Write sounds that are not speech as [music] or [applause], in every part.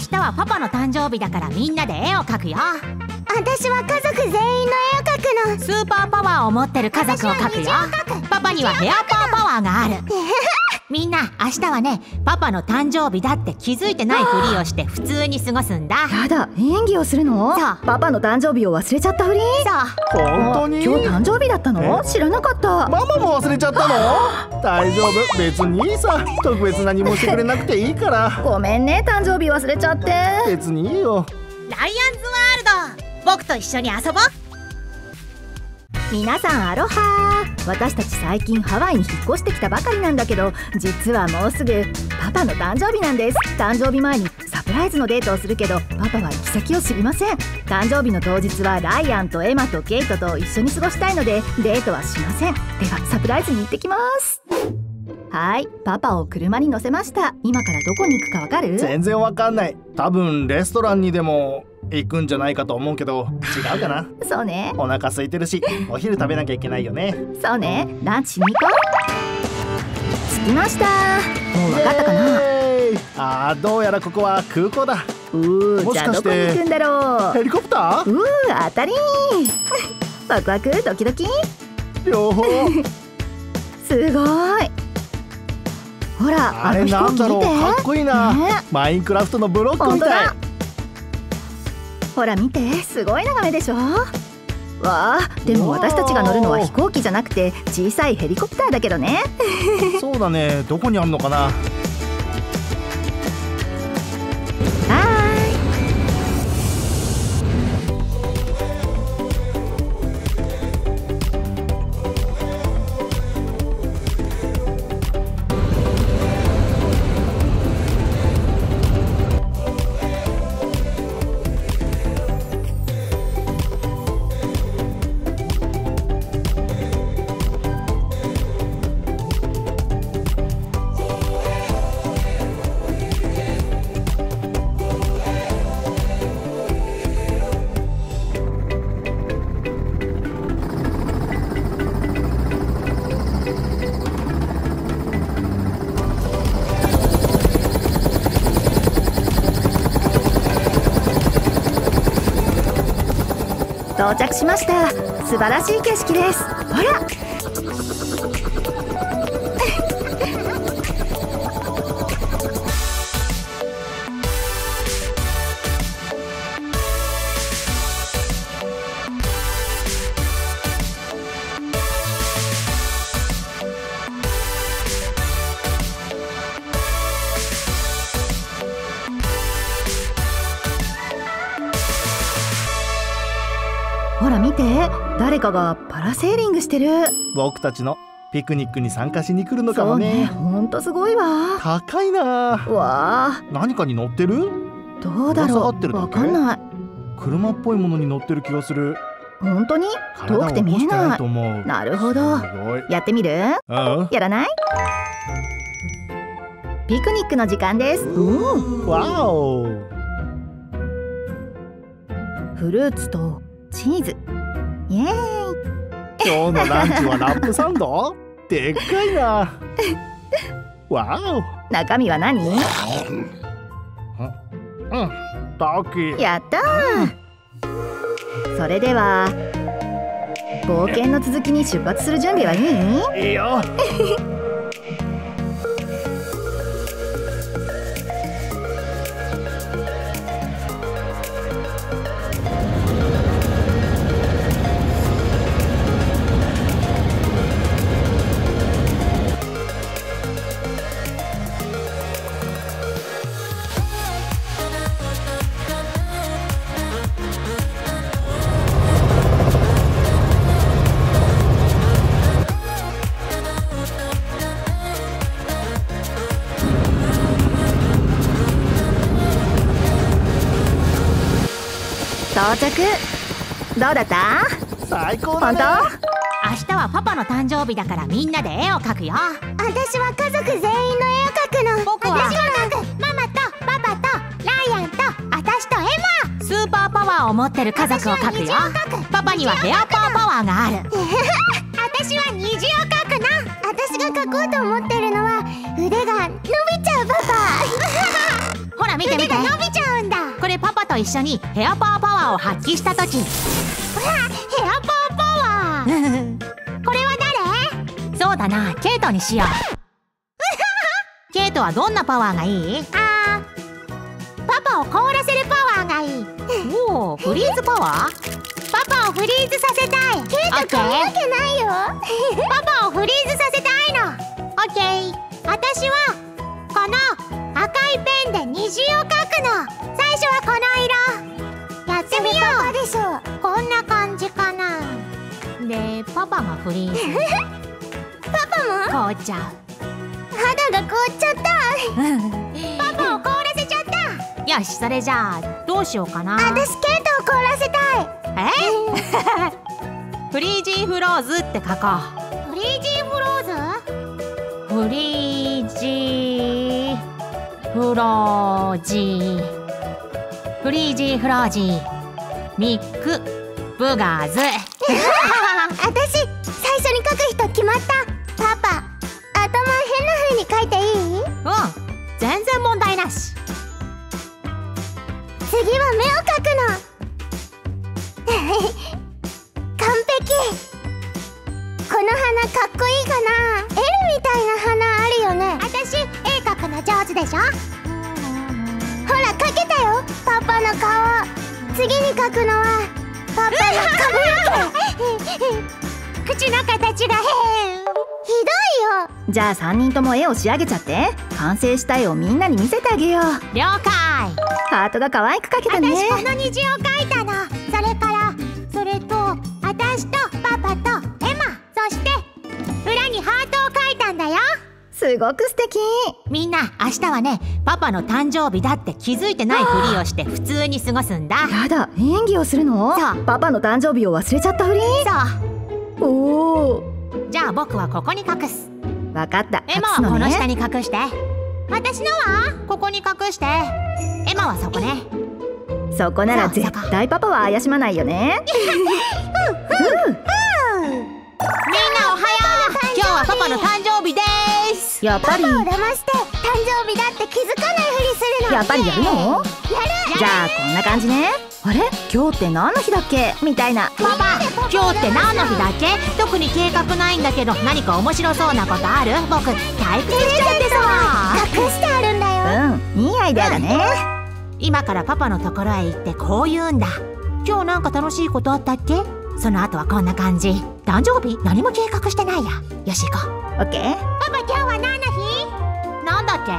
明日はパパの誕生日だからみんなで絵を描くよ。私は家族全員の絵を描くの。スーパーパワーを持ってる家族を描くよ。パパにはヘアパーパワーがある [laughs] みんな明日はねパパの誕生日だって気づいてないふりをして普通に過ごすんだ。やだ演技をするの？そう。パパの誕生日を忘れちゃったふり？そう。本当に？今日誕生日だったの？知らなかった。ママも忘れちゃったの？大丈夫。別にいいさ。特別何もしてくれなくていいから。ごめんね誕生日忘れちゃって。別にいいよ。ライアンズワールド。僕と一緒に遊ぼう。皆さんアロハ私たち最近ハワイに引っ越してきたばかりなんだけど実はもうすぐパパの誕生日なんです。誕生日前にサプライズのデートをするけどパパは行き先を知りません。誕生日の当日はライアンとエマとケイトと一緒に過ごしたいのでデートはしません。ではサプライズに行ってきます。はいパパを車に乗せました。今からどこに行くかわかる？全然わかんない。多分レストランにでも。行くんじゃないかと思うけど違うかな？そうね。お腹空いてるしお昼食べなきゃいけないよね。そうね。ランチしに行こう。着きました。もう分かったかな？あーどうやらここは空港だ。うーじゃあどこに行くんだろう。ヘリコプター？うー当たり。ワクワクドキドキ。両方。[laughs] すごい。ほらあれなんだろう。かっこいいな、ね。マインクラフトのブロックみたいほら見てすごい眺めでしょ？わあでも私たちが乗るのは飛行機じゃなくて小さいヘリコプターだけどね。[laughs] そうだね。どこにあんのかな？到着しました。素晴らしい景色です。ほら！誰かがパラセーリングしてる。僕たちのピクニックに参加しに来るのかもね。ねほんとすごいわ。高いな。わあ。何かに乗ってる？どうだろう。わかんない。車っぽいものに乗ってる気がする。本当に？遠くて見えない。と思う。なるほど。やってみる？うん。やらない？ピクニックの時間です。わお。フルーツとチーズイエーイ。今日のランチはラップサンド？でっかいな。わ中身は何？おうん。タキやったー。それでは冒険の続きに出発する準備はいい？いいよ到着。どうだった？最高だ本ね当？明日はパパの誕生日だからみんなで絵を描くよ。私は家族全員の絵を描くの。僕は。私は描くママとパパとライアンと私とエマ。スーパーパワーを持ってる家族を描くよ。パパにはスーパーパワーがある。[laughs] 私は虹を描くの私が描こうと思ってるのは腕が伸びちゃうパパ。[laughs] ほら見て見て。伸びちゃうんだこれパパと一緒にヘアパーパワーを発揮した時。ヘアパーパワー。これはそうだなケイトにしよう。[laughs] ケイトはどんなパワーがいい？誰あーパパを凍らせるパワーがいい。おおフリーズパワー？パパをフリーズさせたい。ケイオッケー。トわけないよ。[laughs] パパをフリーズさせたいの。オッケー。私はこの赤いペンで虹を描くのでパパがフリーズパパも？凍っちゃう肌が凍っちゃった。パパを凍らせちゃった。よしそれじゃあどうしようかな。私ケイトを凍らせたい。え？[laughs] フリージーフローズって書こフリージーフローズ？うフリージーフロージー。フリージーフロージー。ミックブガーズ私最初に書く人決まった。パパ頭変な風に書いていい？うん全然問題なし。次は目を描くの。[laughs] 完璧。この花かっこいいかな。L みたいな花あるよね。私絵描くの上手でしょ？ほら描けたよ。パパの顔。次に描くのはパパの髪の毛口の形が変ひどいよじゃあ3人とも絵を仕上げちゃって完成した絵をみん。なに見せてあげよう了解ハートが可愛く描けたね私この虹を描いたのごく素敵。みんな明日はねパパの誕生日だって気づいてないふりをして普通に過ごすんだ。やだ演技をするの？そう。パパの誕生日を忘れちゃったふり。そおおうじゃあ僕はここに隠す。わかった。エマはこの下に隠して。私のは？ここに隠して。エマはそこね。そこなら絶対パパは怪しまないよね。[laughs] みんなおはよう今パパの誕生日です。やっぱり。パパを騙して誕生日だって気づかないふりするの。やっぱりやるの？やる。じゃあこんな感じね。あれ？今日って何の日だっけ？みたいな。パパ。今日って何の日だっけ？特に計画ないんだけど何か面白そうなことある？僕退屈しちゃってさ隠してあるんだよ。うんいいアイデアだね。今からパパのところへ行ってこう言うん。だ今日なんか楽しいことあったっけその後はこんな感じ誕生日何も計画してないや。よし行こオッケー。パパ今日は何の日？うなんだっけ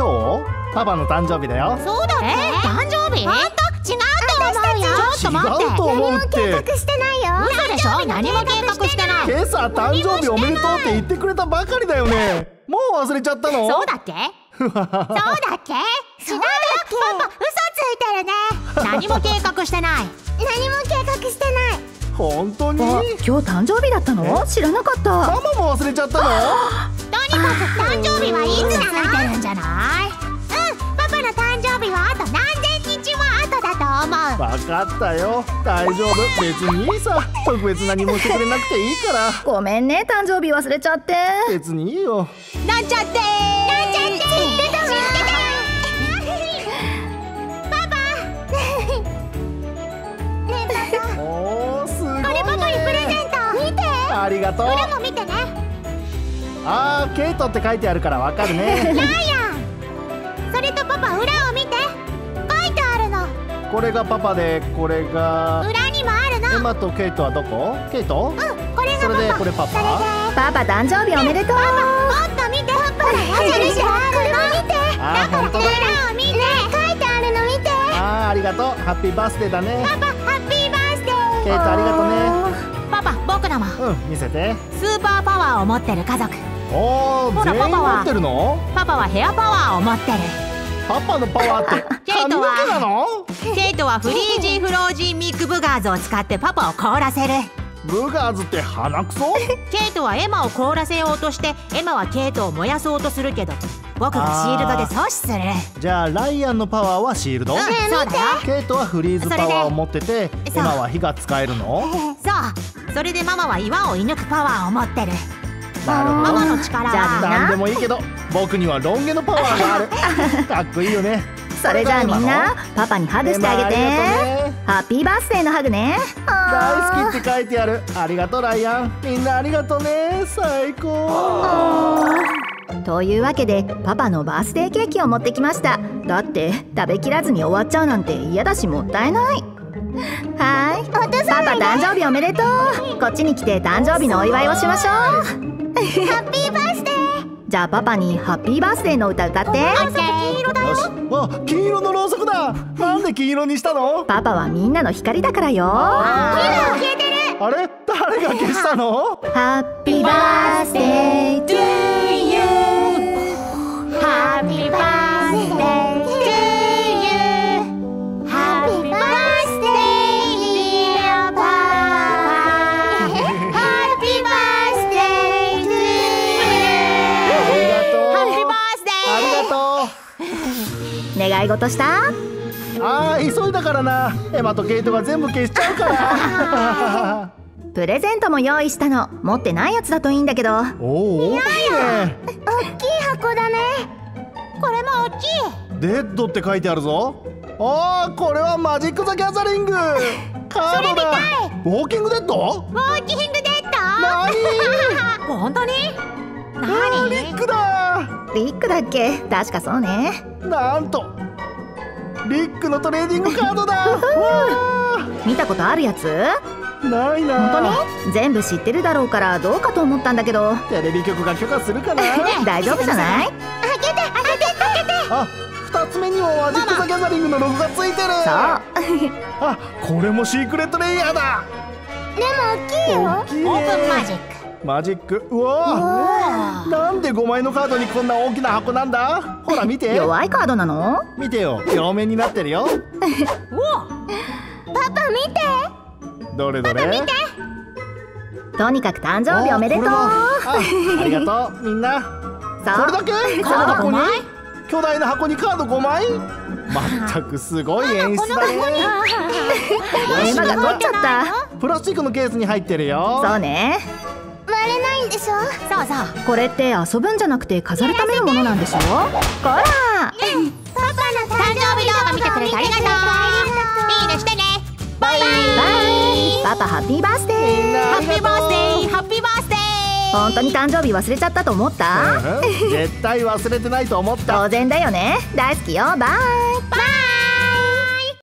今日パパの誕生日だよ。そうだっけえ？誕生日？ほんと違うと思うよ。ちょっと待って違うと思うって。計画してないよ。嘘でしょ？何も計画してない。今朝誕生日おめでとうって言ってくれたばかりだよね。もう忘れちゃったの？そうだっけ [laughs] そうだっけ違うよパパ。嘘ついてるね。何も計画してない。何も計画してない本当に？あ今日誕生日だったの？知らなかった。ママも忘れちゃったの？とにかく誕生日はいつついなの？てるんじゃないうんパパの誕生日はあと何千日も後だと思う。わかったよ。大丈夫。別にいいさ。特別何もしてくれなくていいから。ごめんね誕生日忘れちゃって。別にいいよ。なんちゃってありがとう。裏も見てね。あーケイトって書いてあるからわかるね。[laughs] ライアン。それとパパ裏を見て。書いてあるの。これがパパでこれが裏にもあるの。エマとケイトはどこ？ケイト？うんこれがそれでパパ？これパパパパ誕生日おめでとう。もっと見て。パパの矢印があるの見て。あー本当だ。裏を見て。書いてあるの見て。あーありがとう。ハッピーバースデーだね。パパハッピーバースデー。ケイトありがとうね。パパ僕のも。うん見せて。スーパーパワーを持ってる家族。おほー全員らパパは持ってるの？パパは。ヘアパワーを持ってる。パパのパワーって。[laughs] ケイトは。ケイトは Freezy Frozy McBoogers を使ってパパを凍らせる。 boogers って鼻くそ？ケイトはエマを凍らせようとしてエマはケイトを燃やそうとするけど僕がシールドで阻止する。じゃあライアンのパワーはシールド？うんそうだよ。ケイトはフリーズパワーを持っててエマは火が使えるの？そうそれでママは岩を射抜くパワーを持ってる。なるほど。ママの力じゃあみんはな。んでなもいいけど僕にはロン毛のパワーがある。[laughs] かっこいいよね。それじゃあみんなパパにハグしてあげて。ねハッピーバースデーのハグね。大好きって書いてある。ありがとうライアン。みんなありがとうね。最高。というわけでパパのバースデーケーキを持ってきました。だって食べきらずに終わっちゃうなんて嫌だしもったいないはいパパ誕生日おめでとう。こっちに来て誕生日のお祝いをしましょう。ハッピーバースデー。じゃあパパにハッピーバースデーの歌歌って。黄色だよしあ金色のろうそくだ。なんで金色にしたの？パパはみんなの光だからよ。あれ？誰が消したの？ハッピーバースデー to you Happy birthday い事した？あー急いだからな。エマとケイトが全部消しちゃうから。[laughs] プレゼントも用意したの。持ってないやつだといいんだけど。おお大きいね。大きい箱だね。これも大きい。デッドって書いてあるぞ。あーこれはマジック・ザ・ギャザリング。[laughs] カードだ。ウォーキングデッド？ウォーキングデッド。[laughs] 本当に？あーリ何ックだ。リックだっけ？確かそうね。なんとリックのトレーディングカードだ。わ [laughs] 見たことあるやつ？ーないな。本当に？全部知ってるだろうからどうかと思ったんだけど。テレビ局が許可するかな？[laughs] 大丈夫じゃない？あ二つ目にもマジック・ザ・ギャザリングのロゴがついてる。そう。[laughs] あこれもシークレットレイヤーだ。でも大きいよ。オープンマジックマジック。うわー。なんで5枚のカードにこんな大きな箱なんだ？ほら見て。[laughs] 弱いカードなの？見てよ。両面になってるよ。[laughs] パパ見て。どれどれ？とにかく誕生日おめでとう。ありがとう。[laughs] みんな。これだけ？この箱に5枚？巨大な箱にカード5枚？まったくすごい演出だね。エマが取っちゃった。プラスチックのケースに入ってるよ。そうねんでしょ？そうそう。これって遊ぶんじゃなくて飾るためのものなんでしょ？こら。パパの誕生日動画見てくれてありがとういいねしてね。バイ。バイ。バイ。パパハッピーバースデー。みんなハッピーバースデー。ハッピーバースデー。本当に誕生日忘れちゃったと思った。うん。絶対忘れてないと思った。当然だよね。大好きよ。バイ。バイ